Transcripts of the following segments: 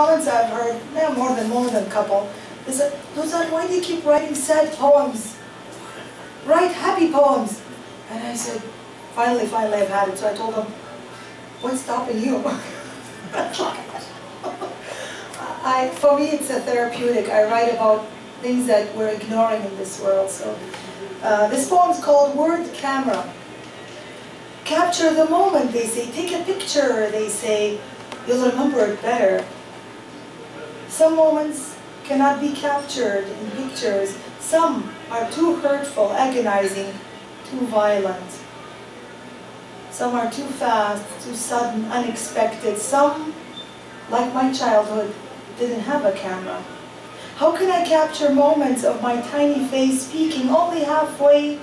comments I've heard, yeah, more than more than a couple, is that, Lozan, why do you keep writing sad poems? Write happy poems. And I said, finally, finally I've had it. So I told them, what's stopping you? I, for me, it's a therapeutic. I write about things that we're ignoring in this world. So uh, this poem's called Word Camera. Capture the moment, they say. Take a picture, they say. You'll remember it better. Some moments cannot be captured in pictures. Some are too hurtful, agonizing, too violent. Some are too fast, too sudden, unexpected. Some, like my childhood, didn't have a camera. How can I capture moments of my tiny face peeking only halfway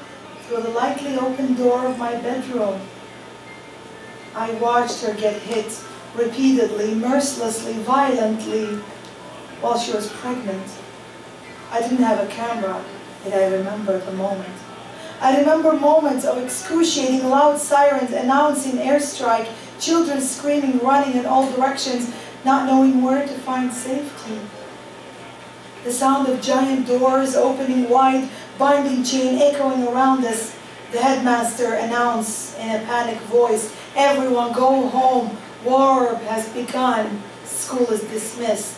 through the lightly open door of my bedroom? I watched her get hit repeatedly, mercilessly, violently, while she was pregnant. I didn't have a camera, yet I remember the moment. I remember moments of excruciating loud sirens announcing airstrike, children screaming, running in all directions, not knowing where to find safety. The sound of giant doors opening wide, binding chain echoing around us. The headmaster announced in a panic voice, everyone go home, war has begun, school is dismissed.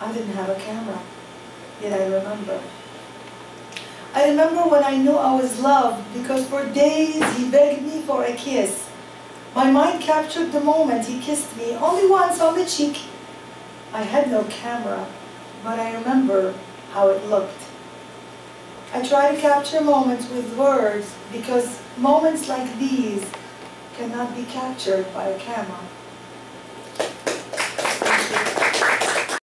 I didn't have a camera, yet I remember. I remember when I knew I was loved because for days he begged me for a kiss. My mind captured the moment he kissed me, only once on the cheek. I had no camera, but I remember how it looked. I try to capture moments with words because moments like these cannot be captured by a camera.